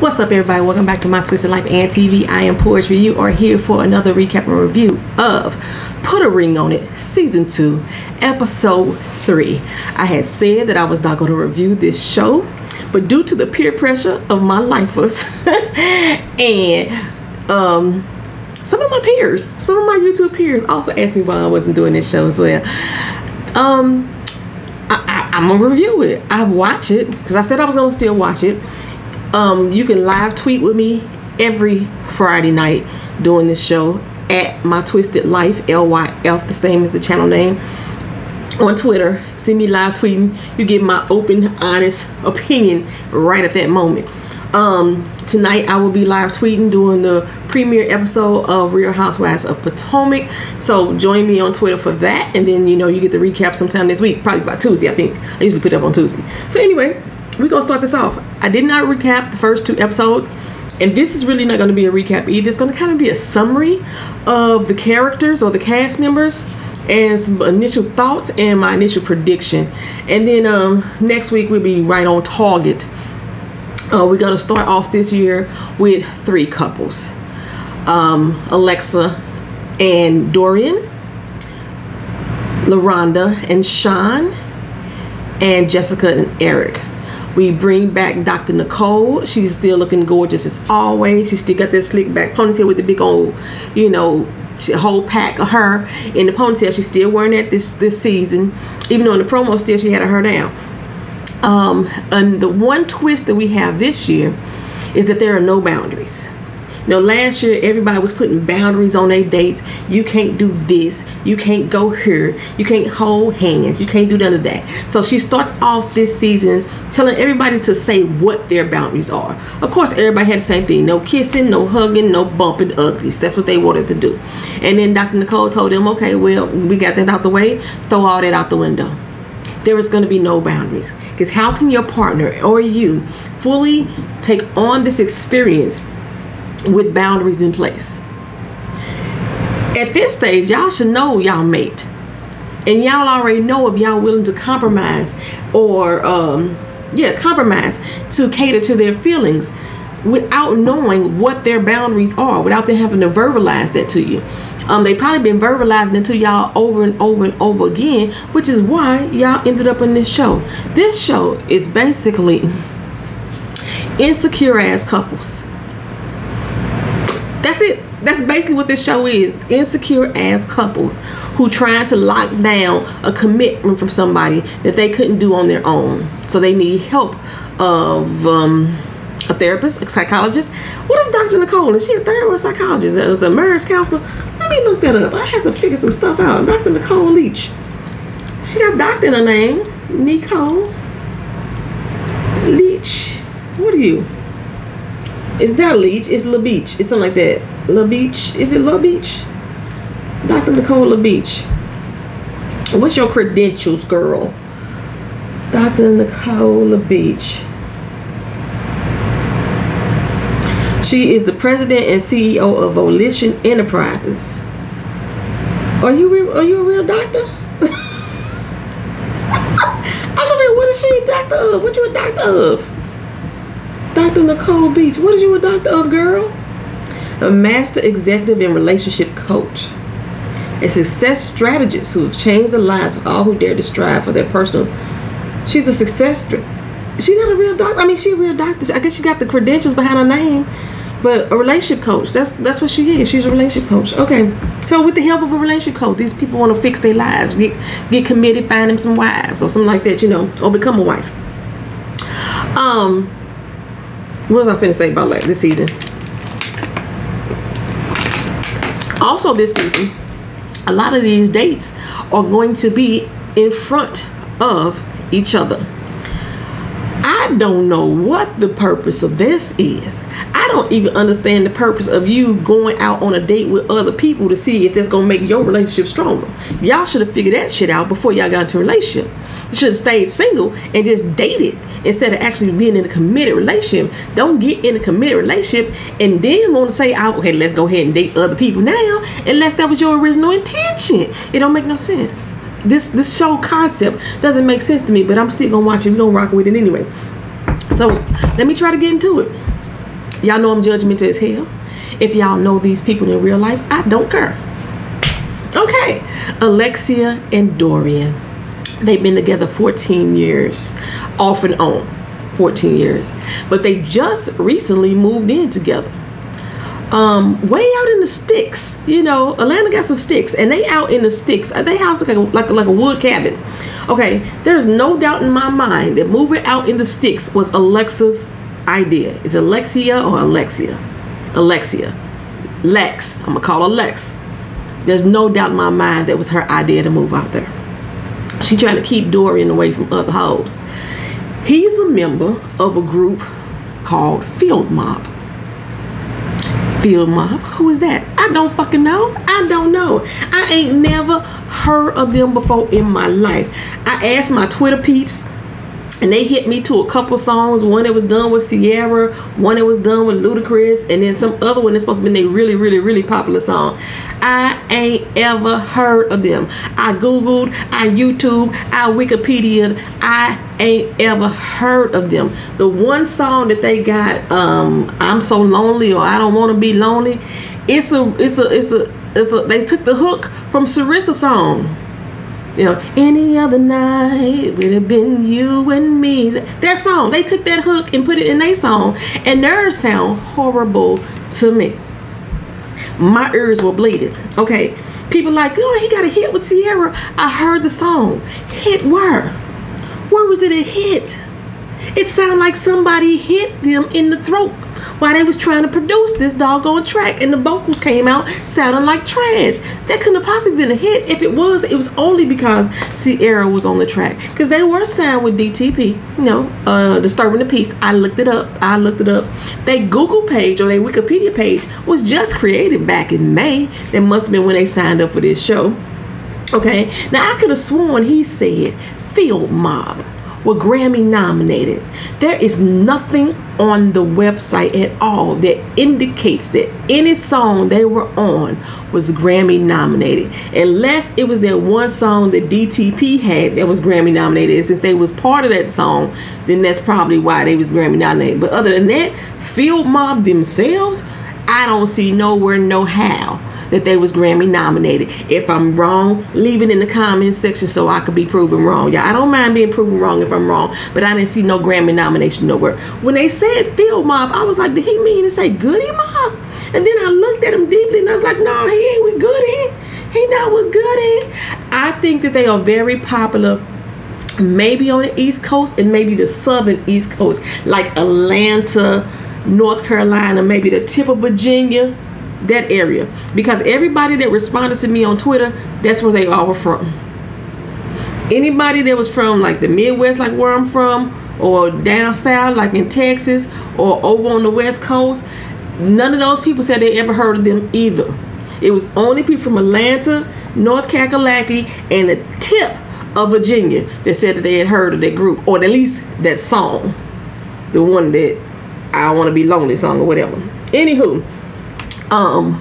What's up, everybody? Welcome back to My Twisted Lyf and TV. I am Poetry. You are here for another recap and review of Put a Ring on It, Season 2, Episode 3. I had said that I was not going to review this show, but due to the peer pressure of my lifers and um, some of my peers, some of my YouTube peers also asked me why I wasn't doing this show as well. Um, I, am gonna review it. I watch it because I said I was gonna still watch it. Um, you can live tweet with me every Friday night doing this show at my twisted life lyf the same as the channel name on twitter. See me live tweeting. You get my open honest opinion right at that moment. Um, tonight i will be live tweeting doing the premiere episode of real housewives of potomac. So join me on twitter for that and then you know you get the recap sometime this week probably by tuesday i think. I usually put it up on tuesday. So anyway we're gonna start this off. I did not recap the first two episodes, and this is really not going to be a recap either. It's going to kind of be a summary of the characters or the cast members and some initial thoughts and my initial prediction. And then um, next week we'll be right on target. Uh, we're to start off this year with three couples um, Alexa and Dorian, LaRonda and Sean, and Jessica and Eric. We bring back Dr. Nicole. She's still looking gorgeous as always. She still got that slick back ponytail with the big old, you know, whole pack of her in the ponytail. She's still wearing that this this season. Even though in the promo still she had her down. Um, and the one twist that we have this year is that there are no boundaries. Now, last year, everybody was putting boundaries on their dates. You can't do this. You can't go here. You can't hold hands. You can't do none of that. So she starts off this season telling everybody to say what their boundaries are. Of course, everybody had the same thing. No kissing, no hugging, no bumping uglies. That's what they wanted to do. And then Dr. Nicole told them, okay, well, we got that out the way. Throw all that out the window there is going to be no boundaries. Because how can your partner or you fully take on this experience with boundaries in place. At this stage, y'all should know y'all mate. And y'all already know if y'all willing to compromise or um, yeah, compromise to cater to their feelings without knowing what their boundaries are, without them having to verbalize that to you. Um, they probably been verbalizing it to y'all over and over and over again, which is why y'all ended up in this show. This show is basically insecure ass couples that's it. That's basically what this show is. Insecure ass couples who trying to lock down a commitment from somebody that they couldn't do on their own. So they need help of um, a therapist, a psychologist. What is Dr. Nicole? Is she a therapist or psychologist? Is a marriage counselor? Let me look that up. I have to figure some stuff out. Dr. Nicole Leach. She got doctor in her name. Nicole Leach. What are you? It's not Leach. It's LaBeach. It's something like that. LaBeach. Is it LaBeach? Dr. Nicole LaBeach. What's your credentials, girl? Dr. Nicole LaBeach. She is the president and CEO of Volition Enterprises. Are you real, are you a real doctor? I'm sorry, what is she a doctor of? What you a doctor of? Dr. Nicole Beach. What is you a doctor of, girl? A master executive and relationship coach. A success strategist who has changed the lives of all who dare to strive for their personal. She's a success. She's not a real doctor. I mean, she's a real doctor. I guess she got the credentials behind her name, but a relationship coach. That's that's what she is. She's a relationship coach. Okay. So with the help of a relationship coach, these people want to fix their lives, get get committed, find them some wives or something like that, you know, or become a wife. Um, what was I finna say about like this season? Also, this season, a lot of these dates are going to be in front of each other. I don't know what the purpose of this is. I don't even understand the purpose of you going out on a date with other people to see if that's gonna make your relationship stronger. Y'all should have figured that shit out before y'all got into a relationship. Should have stayed single and just dated instead of actually being in a committed relationship. Don't get in a committed relationship and then want to say, oh, okay, let's go ahead and date other people now, unless that was your original intention. It don't make no sense. This this show concept doesn't make sense to me, but I'm still gonna watch it. We're gonna rock with it anyway. So let me try to get into it. Y'all know I'm judgmental as hell. If y'all know these people in real life, I don't care. Okay, Alexia and Dorian. They've been together 14 years, off and on, 14 years. But they just recently moved in together. Um, way out in the sticks, you know, Atlanta got some sticks, and they out in the sticks. They house like a, like a, like a wood cabin. Okay, there's no doubt in my mind that moving out in the sticks was Alexa's idea. Is Alexia or Alexia? Alexia. Lex. I'm gonna call her Lex. There's no doubt in my mind that was her idea to move out there. She trying to keep Dorian away from other hoes. He's a member of a group called Field Mob. Field Mob? Who is that? I don't fucking know. I don't know. I ain't never heard of them before in my life. I asked my Twitter peeps and they hit me to a couple songs. One that was done with Ciara, one that was done with Ludacris, and then some other one that's supposed to be a really, really, really popular song. I ain't ever heard of them. I googled, I YouTube, I Wikipedia. I ain't ever heard of them. The one song that they got, um, "I'm So Lonely" or "I Don't Want to Be Lonely," it's a, it's a, it's a, it's a. They took the hook from Ciara's song. You know, any other night would have been you and me. That song, they took that hook and put it in their song, and theirs sound horrible to me. My ears were bleeding. Okay, people like, oh, he got a hit with Ciara. I heard the song. Hit where? Where was it a hit? It sounded like somebody hit them in the throat while they was trying to produce this doggone track and the vocals came out sounding like trash. That couldn't have possibly been a hit. If it was, it was only because Ciara was on the track. Because they were signed with DTP, you know, uh, Disturbing the Peace. I looked it up. I looked it up. Their Google page or their Wikipedia page was just created back in May. That must have been when they signed up for this show. Okay, now I could have sworn he said Field Mob were Grammy nominated. There is nothing on the website at all that indicates that any song they were on was Grammy nominated. Unless it was that one song that DTP had that was Grammy nominated. And since they was part of that song, then that's probably why they was Grammy nominated. But other than that, Field Mob themselves, I don't see nowhere, no how that they was Grammy nominated. If I'm wrong, leave it in the comments section so I could be proven wrong. Yeah, I don't mind being proven wrong if I'm wrong, but I didn't see no Grammy nomination nowhere. When they said Field Mob, I was like, did he mean to say Goodie Mob? And then I looked at him deeply and I was like, no, he ain't with Goodie. He not with Goodie. I think that they are very popular maybe on the East Coast and maybe the Southern East Coast, like Atlanta, North Carolina, maybe the tip of Virginia that area because everybody that responded to me on Twitter, that's where they all were from. Anybody that was from like the Midwest, like where I'm from, or down south, like in Texas, or over on the West Coast, none of those people said they ever heard of them either. It was only people from Atlanta, North Kakalaki, and the tip of Virginia that said that they had heard of that group, or at least that song, the one that I want to be lonely song or whatever. Anywho, um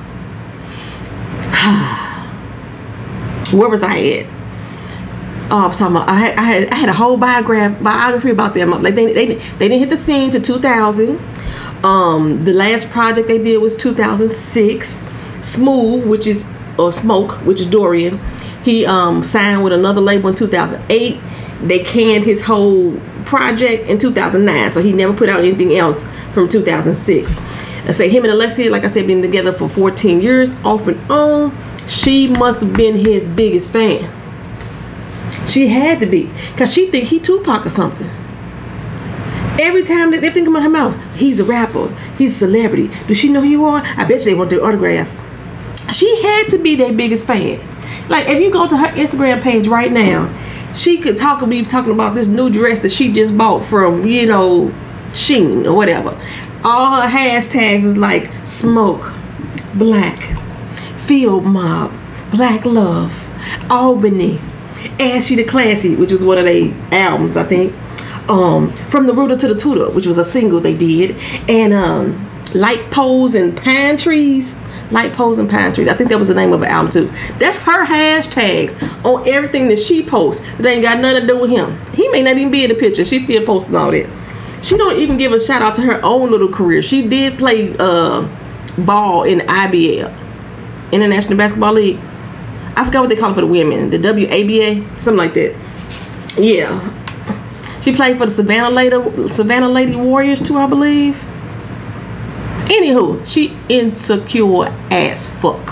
where was I at? Oh, I was talking about I had I had, I had a whole biograph biography about them. Like they, they they didn't hit the scene to 2000. Um, the last project they did was 2006. Smooth, which is or Smoke, which is Dorian. He um signed with another label in 2008. They canned his whole project in 2009, so he never put out anything else from 2006. I say him and Alessia, like I said, been together for 14 years, off and on. She must have been his biggest fan. She had to be, cause she think he Tupac or something. Every time that they think about her mouth, he's a rapper, he's a celebrity. Does she know who you are? I bet you they want their autograph. She had to be their biggest fan. Like if you go to her Instagram page right now, she could talk be talking about this new dress that she just bought from, you know, Shein or whatever all her hashtags is like smoke, black, field mob, black love, Albany, Ashy to Classy, which was one of their albums, I think. Um, from the rooter to the tutor, which was a single they did, and um, light poles and pine trees. Light poles and pine trees. I think that was the name of an album too. That's her hashtags on everything that she posts. That ain't got nothing to do with him. He may not even be in the picture. She's still posting all that. She don't even give a shout out to her own little career. She did play uh, ball in IBL, International Basketball League. I forgot what they call it for the women, the WABA, something like that. Yeah, she played for the Savannah Lady Savannah Lady Warriors too, I believe. Anywho, she insecure as fuck.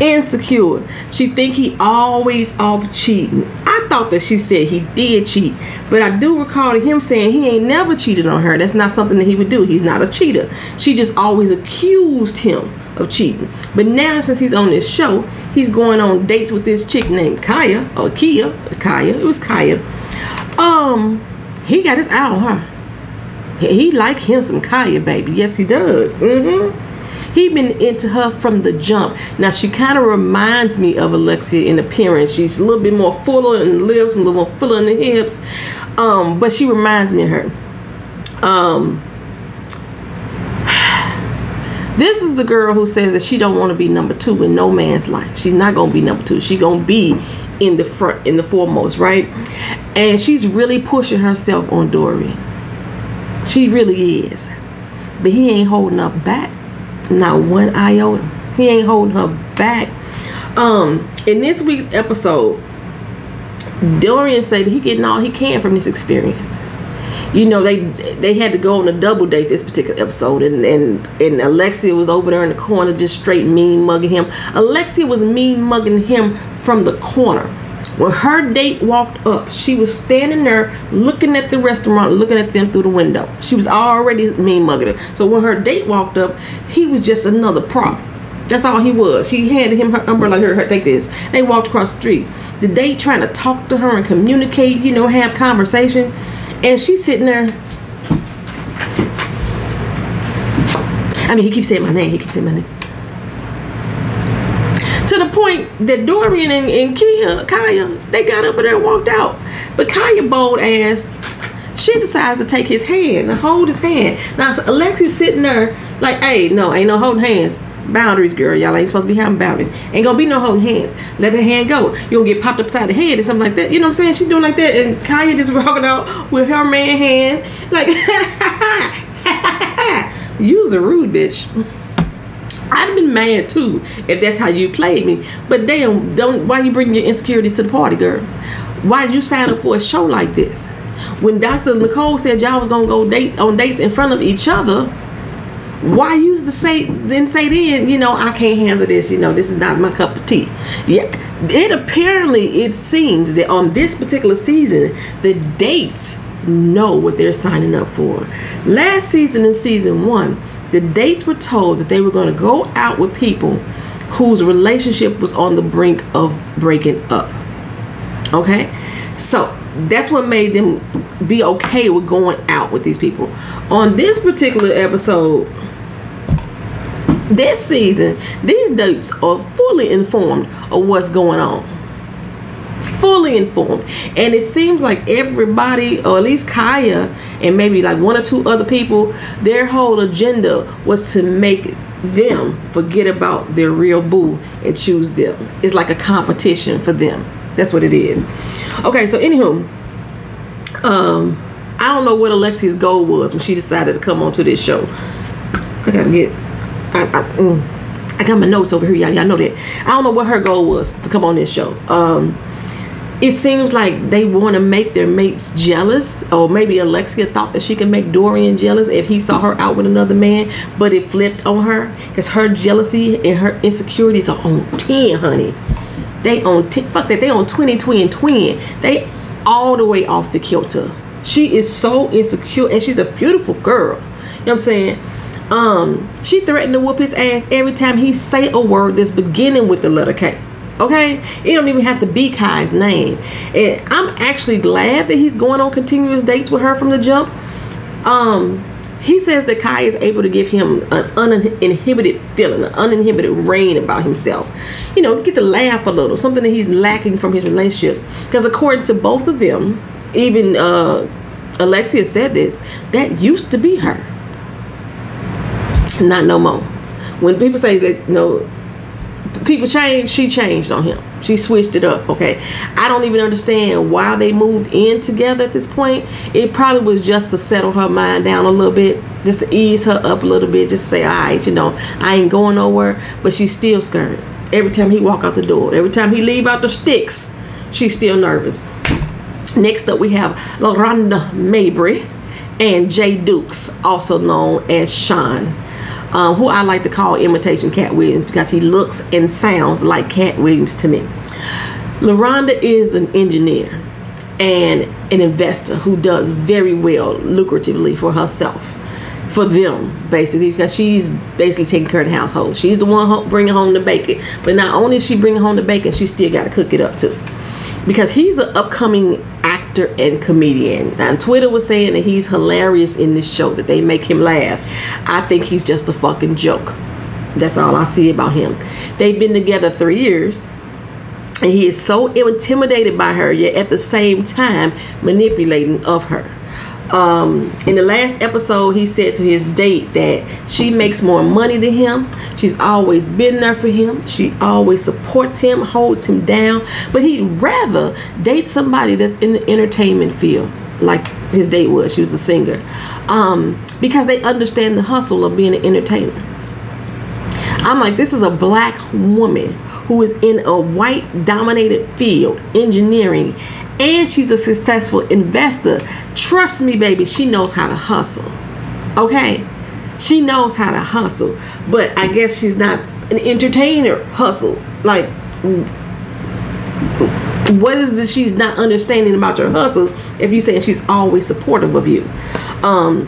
Insecure. She think he always off cheating. I thought that she said he did cheat, but I do recall him saying he ain't never cheated on her. That's not something that he would do. He's not a cheater. She just always accused him of cheating. But now since he's on this show, he's going on dates with this chick named Kaya or Kia. It's Kaya. It was Kaya. Um, he got his eye on her. He like him some Kaya, baby. Yes, he does. Mm-hmm. He been into her from the jump. Now she kind of reminds me of Alexia in appearance. She's a little bit more fuller in the lips, a little more fuller in the hips. Um, but she reminds me of her. Um, this is the girl who says that she don't want to be number two in no man's life. She's not gonna be number two. She gonna be in the front, in the foremost, right? And she's really pushing herself on Dorian. She really is. But he ain't holding up back. Not one iota. He ain't holding her back. Um, in this week's episode, Dorian said he getting all he can from this experience. You know, they they had to go on a double date this particular episode, and and and Alexia was over there in the corner just straight mean mugging him. Alexia was mean mugging him from the corner. When her date walked up, she was standing there looking at the restaurant, looking at them through the window. She was already mean mugging him. So when her date walked up, he was just another prop. That's all he was. She handed him her umbrella. Here, her, take this. They walked across the street. The date trying to talk to her and communicate, you know, have conversation, and she's sitting there. I mean, he keeps saying my name. He keeps saying my name to the point that Dorian and, and Kia, Kaya, they got up there and walked out. But Kaya bold ass, she decides to take his hand and hold his hand. Now so Alexi's sitting there like, hey, no, ain't no holding hands. Boundaries, girl. Y'all ain't supposed to be having boundaries. Ain't gonna be no holding hands. Let the hand go. You gonna get popped upside the head or something like that. You know what I'm saying? She doing like that, and Kaya just walking out with her man hand, like, use a rude bitch. I'd been mad too if that's how you played me. But damn, don't why you bring your insecurities to the party, girl? Why did you sign up for a show like this? When Dr. Nicole said y'all was gonna go date on dates in front of each other, why use the say then say then, you know, I can't handle this, you know, this is not my cup of tea. Yeah. It apparently it seems that on this particular season, the dates know what they're signing up for. Last season in season one, the dates were told that they were going to go out with people whose relationship was on the brink of breaking up. Okay? So that's what made them be okay with going out with these people. On this particular episode, this season, these dates are fully informed of what's going on fully informed. And it seems like everybody, or at least Kaya, and maybe like one or two other people, their whole agenda was to make them forget about their real boo and choose them. It's like a competition for them. That's what it is. Okay, so anywho, um, I don't know what Alexia's goal was when she decided to come onto this show. I gotta get, I, I, mm, I got my notes over here, y'all. Y'all know that. I don't know what her goal was to come on this show. Um, it seems like they want to make their mates jealous or maybe alexia thought that she could make dorian jealous if he saw her out with another man but it flipped on her because her jealousy and her insecurities are on 10 honey. They on 10 fuck that they on 20 twin twin. They all the way off the kilter. She is so insecure and she's a beautiful girl. You know what i'm saying? Um she threatened to whoop his ass every time he say a word that's beginning with the letter k Okay, it don't even have to be Kai's name. And I'm actually glad that he's going on continuous dates with her from the jump. Um, he says that Kai is able to give him an uninhibited feeling, an uninhibited reign about himself. You know, get to laugh a little, something that he's lacking from his relationship. Because according to both of them, even uh, Alexia said this, that used to be her. Not no more. When people say that, you know, people changed. She changed on him. She switched it up. Okay, I don't even understand why they moved in together at this point. It probably was just to settle her mind down a little bit, just to ease her up a little bit. Just say, all right, you know, I ain't going nowhere, but she's still scared. Every time he walk out the door, every time he leave out the sticks, she's still nervous. Next up, we have LaRonda Mabry and Jay Dukes, also known as Sean, um, who I like to call imitation Katt Williams because he looks and sounds like Katt Williams to me. LaRonda is an engineer and an investor who does very well lucratively for herself for them basically because she's basically taking care of the household she's the one bringing home the bacon but not only is she bringing home the bacon she still got to cook it up too because he's an upcoming actor and comedian. And Twitter was saying that he's hilarious in this show, that they make him laugh. I think he's just a fucking joke. That's all I see about him. They've been together three years. And he is so intimidated by her, yet at the same time manipulating of her. Um, in the last episode, he said to his date that she makes more money than him. She's always been there for him. She always supports him, holds him down. But he'd rather date somebody that's in the entertainment field, like his date was. She was a singer, um, because they understand the hustle of being an entertainer. I'm like, this is a black woman who is in a white dominated field, engineering, and she's a successful investor. Trust me, baby, she knows how to hustle. Okay? She knows how to hustle. But I guess she's not an entertainer hustle. Like, what is this she's not understanding about your hustle if you saying she's always supportive of you? Um,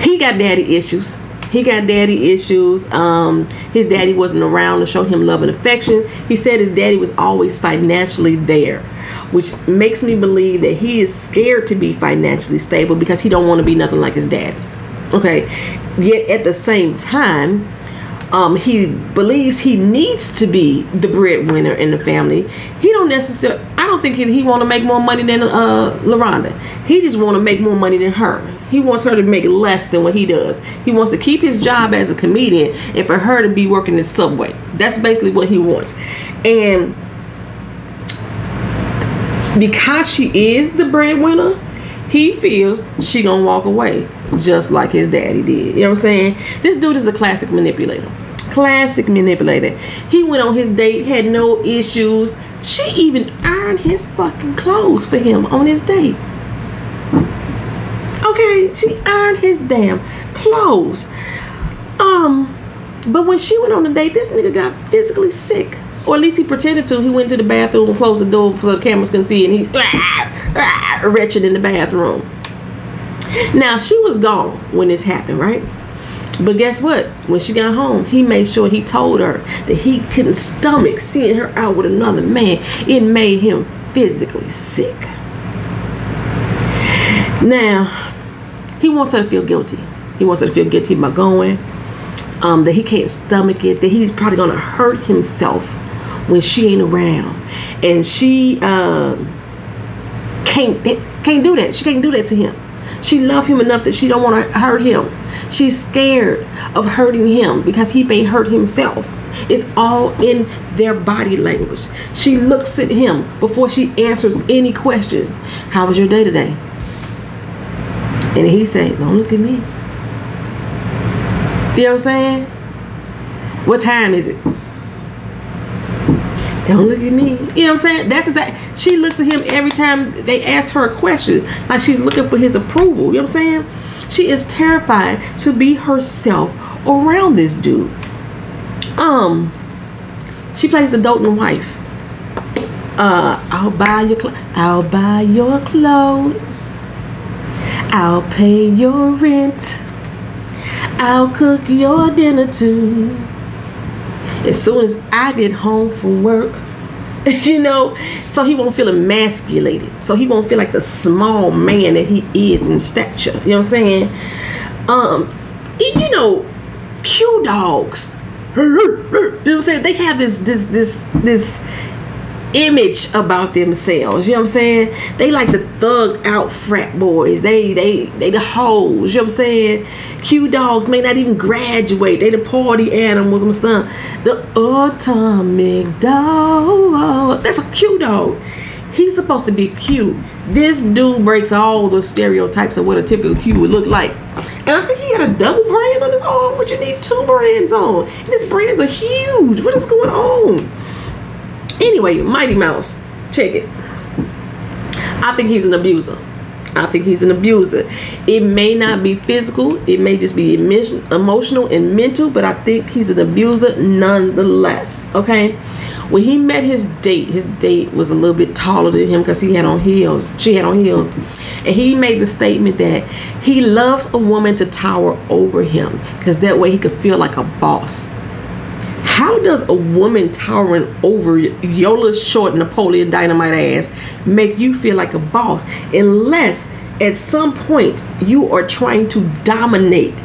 he got daddy issues he got daddy issues. Um, his daddy wasn't around to show him love and affection. He said his daddy was always financially there, which makes me believe that he is scared to be financially stable because he don't want to be nothing like his daddy. Okay, yet at the same time, um, he believes he needs to be the breadwinner in the family. He don't necessarily. I don't think he, he want to make more money than uh, LaRonda. He just want to make more money than her. He wants her to make less than what he does. He wants to keep his job as a comedian and for her to be working in Subway. That's basically what he wants. And because she is the breadwinner, he feels she gonna walk away just like his daddy did. You know what I'm saying? This dude is a classic manipulator. Classic manipulator. He went on his date, had no issues. She even ironed his fucking clothes for him on his date. Okay, she ironed his damn clothes. Um, but when she went on the date, this nigga got physically sick. Or at least he pretended to. He went to the bathroom and closed the door so the cameras can see, and he's wretched in the bathroom. Now she was gone when this happened, right? But guess what? When she got home, he made sure he told her that he couldn't stomach seeing her out with another man. It made him physically sick. Now, he wants her to feel guilty. He wants her to feel guilty by going. Um, that he can't stomach it. That he's probably gonna hurt himself when she ain't around, and she uh, can't can't do that. She can't do that to him. She loved him enough that she don't want to hurt him. She's scared of hurting him because he may hurt himself. It's all in their body language. She looks at him before she answers any question. How was your day today? And he said, Don't look at me. You know what I'm saying? What time is it? Don't look at me. You know what I'm saying? That's exactly. She looks at him every time they ask her a question, like she's looking for his approval. You know what I'm saying? She is terrified to be herself around this dude. Um, she plays the doting wife. Uh, I'll buy your cl- I'll buy your clothes. I'll pay your rent. I'll cook your dinner too. As soon as I get home from work, you know, so he won't feel emasculated. So he won't feel like the small man that he is in stature. You know what I'm saying? Um, you know, Q dogs. You know what I'm saying? They have this this this this image about themselves. You know what I'm saying? They like the thug out frat boys. They they they the hoes. You know what I'm saying? Q dogs may not even graduate. They the party animals and stuff. The atomic dog. That's a Q dog. He's supposed to be cute. This dude breaks all the stereotypes of what a typical Q would look like. And I think he had a double brand on his arm, but you need two brands on. And his brands are huge. What is going on? Anyway, Mighty Mouse, check it. I think he's an abuser. I think he's an abuser. It may not be physical, it may just be emotional and mental, but I think he's an abuser nonetheless. Okay. When he met his date, his date was a little bit taller than him because he had on heels. She had on heels. And he made the statement that he loves a woman to tower over him because that way he could feel like a boss. How does a woman towering over Yola short Napoleon Dynamite ass make you feel like a boss? Unless at some point you are trying to dominate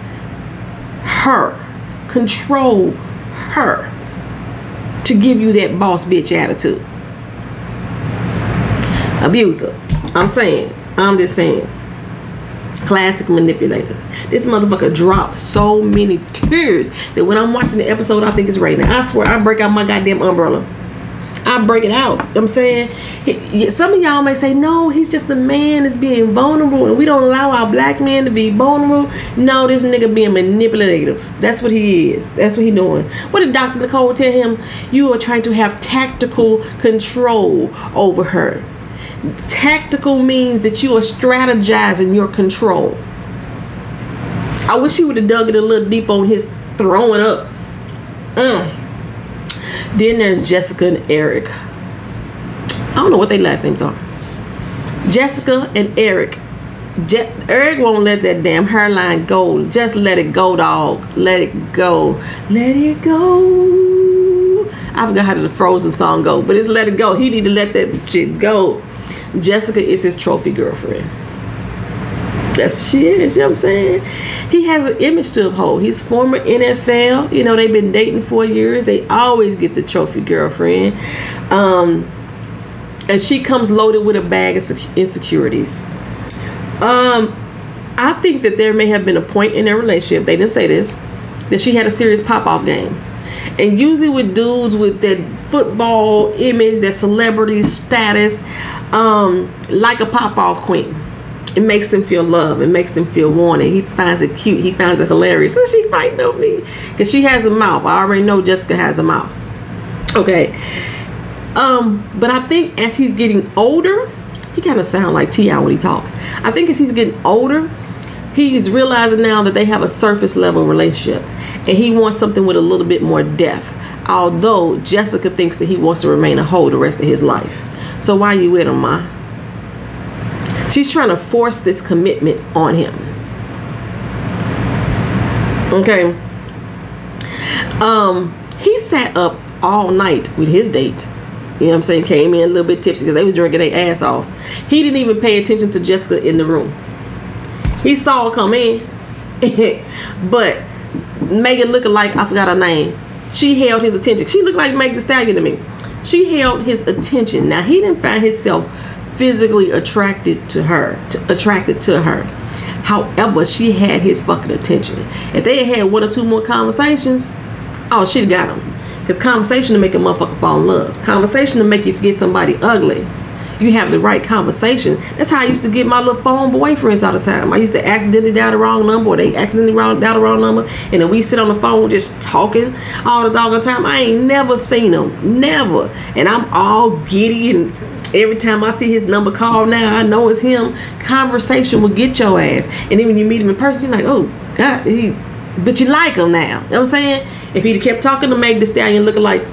her, control her to give you that boss bitch attitude. Abuser. I'm saying. I'm just saying classic manipulator. This motherfucker dropped so many tears that when I'm watching the episode, I think it's raining. I swear, I break out my goddamn umbrella. I break it out. I'm saying, some of y'all may say, no, he's just a man that's being vulnerable, and we don't allow our black men to be vulnerable. No, this nigga being manipulative. That's what he is. That's what he doing. What did Dr. Nicole tell him? You are trying to have tactical control over her. Tactical means that you are strategizing your control. I wish he would have dug it a little deep on his throwing up. Mm. Then there's Jessica and Eric. I don't know what their last names are. Jessica and Eric. Je- Eric won't let that damn hairline go. Just let it go, dog. Let it go. Let it go. I forgot how the Frozen song go, but it's let it go. He need to let that shit go. Jessica is his trophy girlfriend. That's what she is, you know what I'm saying? He has an image to uphold. He's former NFL. You know, they've been dating for years. They always get the trophy girlfriend. Um, and she comes loaded with a bag of insecurities. Um, I think that there may have been a point in their relationship, they didn't say this, that she had a serious pop off game. And usually with dudes with that football image, that celebrity status, um, like a pop off queen. It makes them feel love. It makes them feel wanted. He finds it cute. He finds it hilarious. So she fighting over me because she has a mouth. I already know Jessica has a mouth. Okay. Um, but I think as he's getting older, he kind of sound like T.I. when he talk. I think as he's getting older, he's realizing now that they have a surface level relationship, and he wants something with a little bit more depth. Although Jessica thinks that he wants to remain a hoe the rest of his life. So why are you with him, ma? She's trying to force this commitment on him. Okay. Um, he sat up all night with his date. You know what I'm saying? Came in a little bit tipsy because they was drinking their ass off. He didn't even pay attention to Jessica in the room. He saw her come in, but Megan looking like I forgot her name. She held his attention. She looked like Meg Thee Stallion to me. She held his attention. Now he didn't find himself physically attracted to her, to, attracted to her. However, she had his fucking attention. If they had had one or two more conversations, oh, she'd got him. Because conversation to make a motherfucker fall in love. Conversation to make you forget somebody ugly. You have the right conversation. That's how I used to get my little phone boyfriends all the time. I used to accidentally dial the wrong number or they accidentally wrong, dial the wrong number. And then we sit on the phone just talking all the time. I ain't never seen them. Never. And I'm all giddy and Every time I see his number called now, I know it's him. Conversation will get your ass. And then when you meet him in person, you're like, oh, God, he, but you like him now. You know what I'm saying? If he'd kept talking to Meg Thee Stallion looking like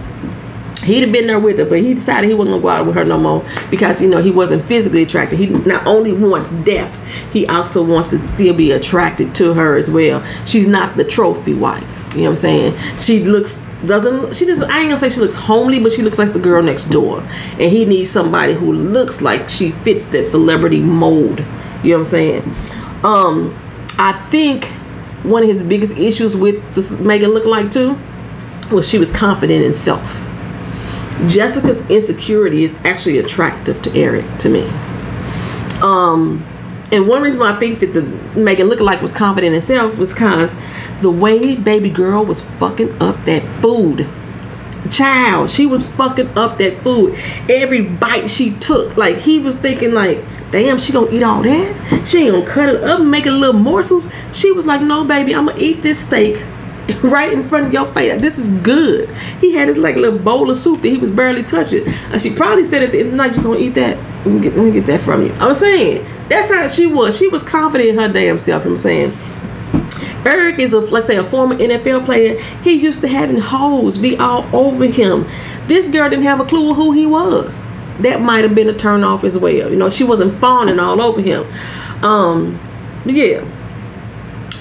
he'd have been there with her, but he decided he wasn't gonna go out with her no more because you know he wasn't physically attracted. He not only wants death, he also wants to still be attracted to her as well. She's not the trophy wife. You know what I'm saying? She looks doesn't she doesn't I ain't gonna say she looks homely, but she looks like the girl next door. And he needs somebody who looks like she fits that celebrity mold. You know what I'm saying? Um, I think one of his biggest issues with this Megan looking like too was she was confident in self. Jessica's insecurity is actually attractive to Eric to me. Um, and one reason why I think that the Megan look like was confident in herself was because the way baby girl was fucking up that food. Child, she was fucking up that food. Every bite she took, like he was thinking, like, damn, she gonna eat all that? She ain't gonna cut it up and make it little morsels. She was like, no, baby, I'm gonna eat this steak right in front of your face. This is good. He had this like little bowl of soup that he was barely touching. And she probably said at the end of the night, you're gonna eat that? Let me get, let me get that from you. I'm saying, that's how she was. She was confident in her damn self. I'm saying. Eric is a like say a former NFL player. He used to having hoes be all over him. This girl didn't have a clue who he was. That might have been a turn off as well. You know, she wasn't fawning all over him. Um, yeah.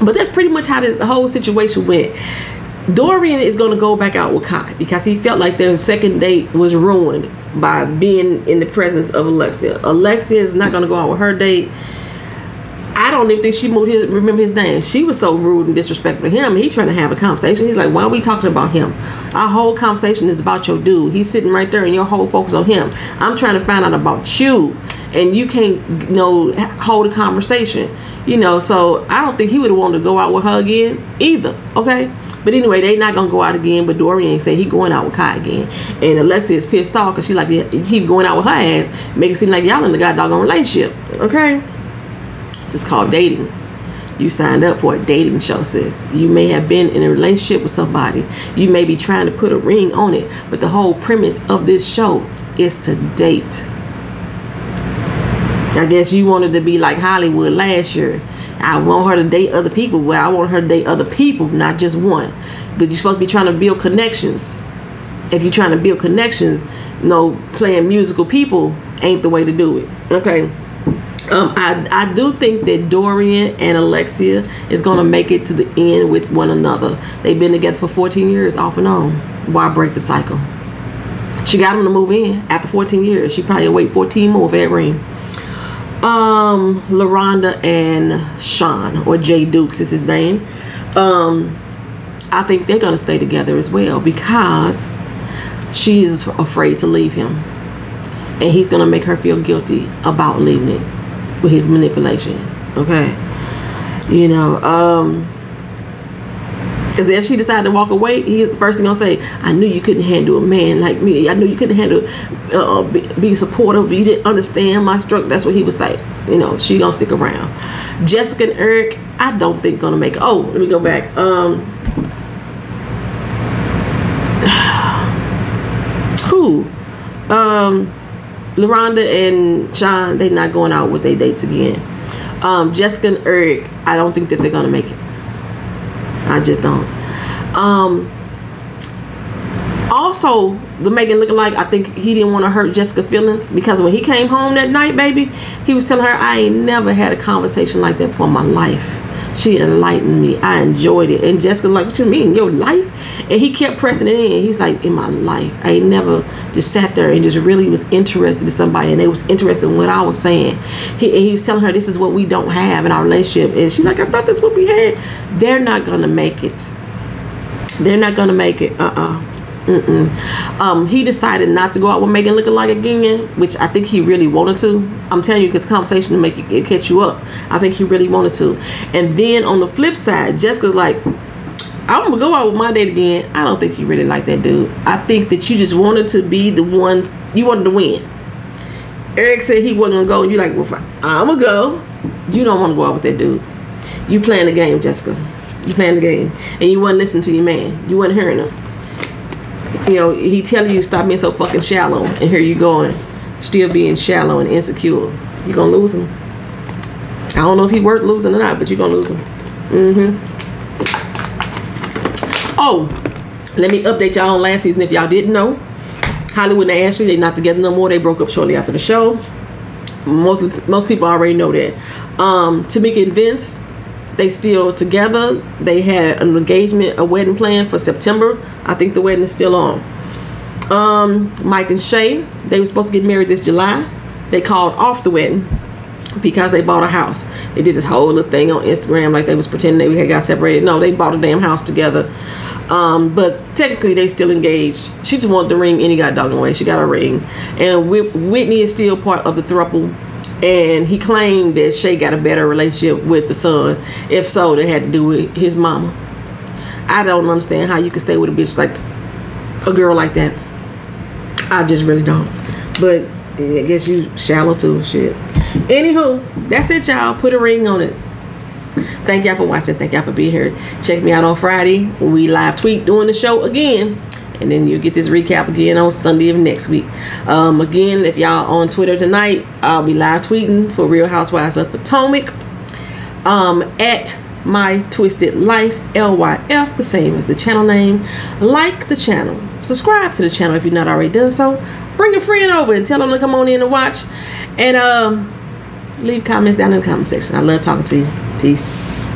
But that's pretty much how this the whole situation went. Dorian is going to go back out with Kai because he felt like their second date was ruined by being in the presence of Alexia. Alexia is not going to go out with her date. I don't even think she moved his, remember his name. She was so rude and disrespectful to him. He's trying to have a conversation. He's like, why are we talking about him? Our whole conversation is about your dude. He's sitting right there and your whole focus on him. I'm trying to find out about you. And you can't you know hold a conversation. You know, so I don't think he would have wanted to go out with her again either. Okay. But anyway, they not gonna go out again. But Dorian said he going out with Kai again, and Alexia is pissed off because she like he going out with her ass, make it seem like y'all in the goddamn relationship. Okay, this is called dating. You signed up for a dating show, sis. You may have been in a relationship with somebody. You may be trying to put a ring on it, but the whole premise of this show is to date. I guess you wanted to be like Hollywood last year. I want her to date other people. Well, I want her to date other people, not just one. But you're supposed to be trying to build connections. If you're trying to build connections, you no know, playing musical people ain't the way to do it. Okay. Um, I, I do think that Dorian and Alexia is going to make it to the end with one another. They've been together for 14 years off and on. Why break the cycle? She got him to move in after 14 years. She probably wait 14 more for that ring. Um, LaRonda and Sean, or Jay Dukes is his name. Um, I think they're gonna stay together as well because she is afraid to leave him, and he's gonna make her feel guilty about leaving it with his manipulation. Okay, you know. Um, because if she decided to walk away, he's the first thing gonna say, "I knew you couldn't handle a man like me. I knew you couldn't handle, uh, be, be, supportive. You didn't understand my struggle." That's what he would say. You know, she gonna stick around. Jessica and Eric, I don't think gonna make. Oh, let me go back. Um, who? Um, LaRonda and Sean, they not going out with their dates again. Um, Jessica and Eric, I don't think that they're gonna make it. I just don't. Um, also, the Megan looking like I think he didn't want to hurt Jessica feelings because when he came home that night, baby, he was telling her I ain't never had a conversation like that for my life. She enlightened me. I enjoyed it. And Jessica's like, what you mean, your life? And he kept pressing it in. He's like, in my life. I ain't never just sat there and just really was interested in somebody and they was interested in what I was saying. He, he was telling her this is what we don't have in our relationship. And she's like, I thought that's what we had. They're not going to make it. They're not going to make it. Uh-uh. Mm-mm. Um, he decided not to go out with Megan looking like a again, which I think he really wanted to. I'm telling you, because conversation to make it, it catch you up. I think he really wanted to. And then on the flip side, Jessica's like, I'm gonna go out with my date again. I don't think you really like that dude. I think that you just wanted to be the one you wanted to win. Eric said he wasn't gonna go, and you're like, well, I'm gonna go. You don't want to go out with that dude. You playing the game, Jessica. You playing the game, and you wasn't listening to your man. You wasn't hearing him you know, he telling you stop being so fucking shallow, and here you going, still being shallow and insecure. You gonna lose him. I don't know if he worth losing or not, but you're gonna lose him. Mm-hmm. Oh, let me update y'all on last season if y'all didn't know. Hollywood and Ashley, they not together no more. They broke up shortly after the show. Most most people already know that. Um, Tamika and Vince, they still together. They had an engagement, a wedding plan for September. I think the wedding is still on. Um, Mike and Shay, they were supposed to get married this July. They called off the wedding because they bought a house. They did this whole little thing on Instagram like they was pretending they had got separated. No, they bought a damn house together. Um, but technically, they still engaged. She just wanted the ring and he any goddamn away. She got a ring, and Whitney is still part of the throuple. And he claimed that Shay got a better relationship with the son. If so, they had to do with his mama. I don't understand how you can stay with a bitch like a girl like that. I just really don't. But I guess you shallow too. Shit. Anywho, that's it, y'all. Put a ring on it. Thank y'all for watching. Thank y'all for being here. Check me out on Friday. We live tweet doing the show again. And then you'll get this recap again on Sunday of next week. Um, again, if y'all on Twitter tonight, I'll be live tweeting for Real Housewives of Potomac. Um, at my twisted life lyf the same as the channel name. Like the channel. Subscribe to the channel if you're not already done so. Bring a friend over and tell them to come on in and watch. And um leave comments down in the comment section. I love talking to you. Peace